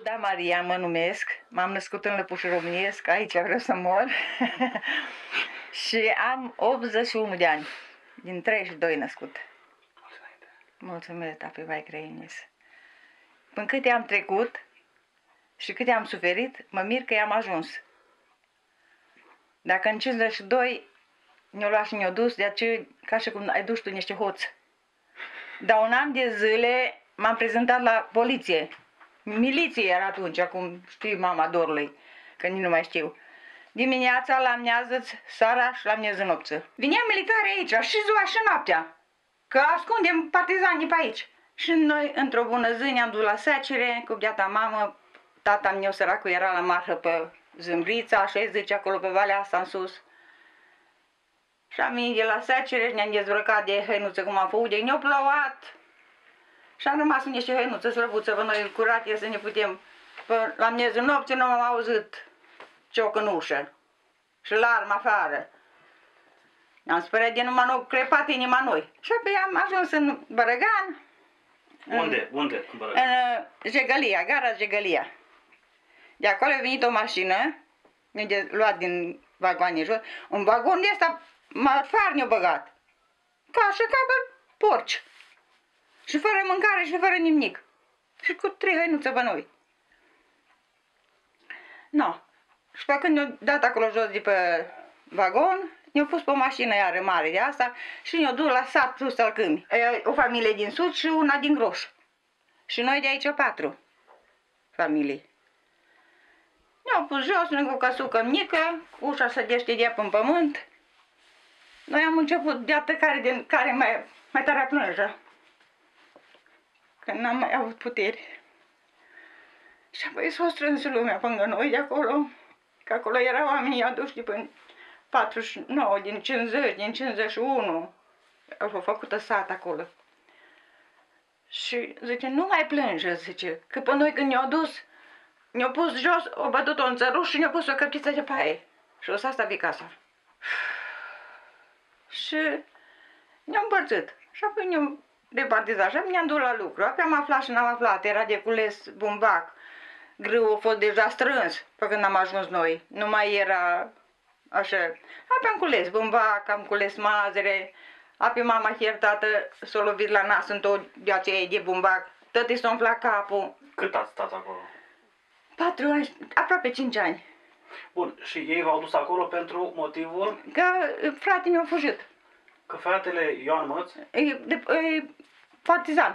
Buda Maria mă numesc, m-am născut în Lăpuș Românesc, aici vreau să mor și am 81 de ani, din 32 născut. Mulțumesc, tapi vai creines. Până câte am trecut și câte am suferit, mă mir că i-am ajuns. Dacă în 52 ne-o luat și ne-o dus, de aceea, ca și cum ai dus tu niște hoți. Dar un an de zile m-am prezentat la poliție. Miliție era atunci, acum știi mama dorului, că nici nu mai știu. Dimineața la miază, seara și la mieză nopță. Vinea militari aici, și ziua și noaptea, că ascundem partizanii pe aici. Și noi, într-o bună zi, ne-am dus la secere cu biata mamă. Tata meu săracul era la marhă pe Zâmbrița, 60 acolo pe valea asta în sus. Și am venit de la secere și ne-am dezbrăcat de hăinuță cum am făcut, de ne-au plouat. Și am rămas cu niște hăinuță slăbuță pe noi curate să ne putem... Pă, la miezul nopții nu am auzit cioc în ușă și larmă afară. Ne-am speriat de numai nou, crepat inima noi. Și apoi am ajuns în Bărăgan, Unde? Unde? În Bărăgan? în uh, Jegălia, gara Jegălia. De acolo a venit o mașină, ne-a luat din vagoane jos, un vagon de ăsta marfar ne-a băgat. Ca așa ca pe porci. Și fără mâncare și fără nimic. Și cu trei hăinuțe pe noi. No. Și pe când ne-au dat acolo jos de pe vagon, ne-au pus pe o mașină iară mare de asta și ne-au dus la sat sus al câmii. E, O familie din sud și una din groș. Și noi de aici patru familii. Ne-au pus jos lângă o căsucă mică, ușa se deschidea pe pământ. Noi am început de atât care, din, care mai, mai tare a plânge. Că n-am mai avut puteri. Și apoi s-a strâns lumea până noi de acolo. Că acolo erau oamenii aduși după 49, din 50, din 51. Au făcut sat acolo. Și zice, nu mai plânge, zice, că pe noi când ne-au dus, ne-au pus jos, au bătut-o în țăruș și ne-au pus o căpciță de paie. Și o să asta casa. Și ne-am împărțit. Și apoi ne-am departizat și apoi ne-am dus la lucru. Apoi am aflat și n-am aflat, era de cules bumbac. Grâu a fost deja strâns pe când am ajuns noi. Nu mai era așa. Apoi am cules bumbac, am cules mazăre. Apoi mama iertată s-a lovit la nas în tot de aceea de bumbac. Tăti s-a umflat capul. Cât ați stat acolo? Patru ani, aproape cinci ani. Bun, și ei v-au dus acolo pentru motivul Că frate mi-a fugit. că fratele Ioan Măț E, de, e partizan.